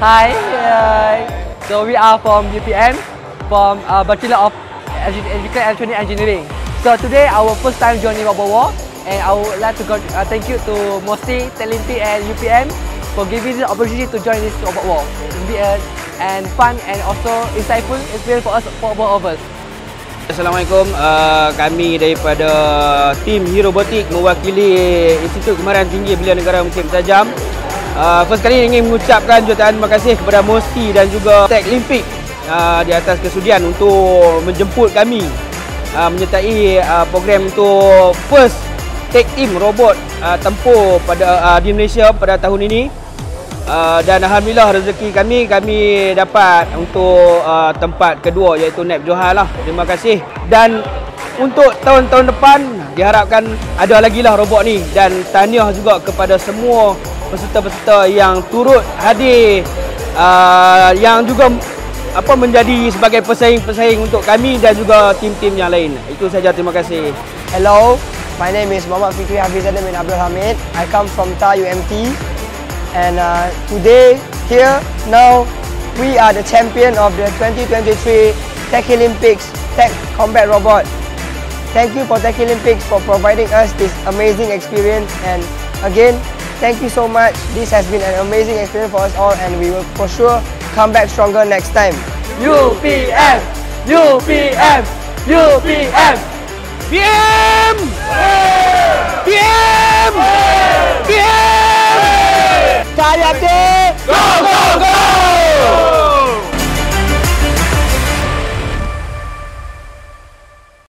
Hi. Uh, so we are from UPM, from uh, Bachelor of Electrical Electronic Engineering. So today our first time joining Robot War, and I would like to go, uh, thank you to Mosti, Telinti, and UPM for giving the opportunity to join this Robot War. It will be a and fun and also insightful experience for us for both of us. Assalamualaikum. Uh, kami daripada tim Hero Robotik mewakili Institut Kemaran Tinggi Belia Negara Mesir Tajam Uh, first kali ingin mengucapkan jutaan terima kasih kepada Mosti dan juga Tech Olympic uh, di atas kesudian untuk menjemput kami uh, menyertai uh, program untuk first tech team robot uh, tempur pada uh, di Malaysia pada tahun ini. Uh, dan Alhamdulillah rezeki kami, kami dapat untuk uh, tempat kedua iaitu NEP Johar lah. Terima kasih. Dan untuk tahun-tahun depan diharapkan ada lagi lah robot ni. Dan tahniah juga kepada semua peserta-peserta yang turut hadir uh, yang juga apa menjadi sebagai pesaing-pesaing untuk kami dan juga tim-tim yang lain. Itu saja terima kasih. Hello, my name is Muhammad Fikri Hafizuddin bin Abdul Hamid. I come from Ta UMT and uh, today here now we are the champion of the 2023 Tech Olympics Tech Combat Robot. Thank you for Tech Olympics for providing us this amazing experience and again Thank you so much. This has been an amazing experience for us all and we will for sure come back stronger next time. UPM! UPM! UPM! PM! PM! PM! Kayate! Go, go!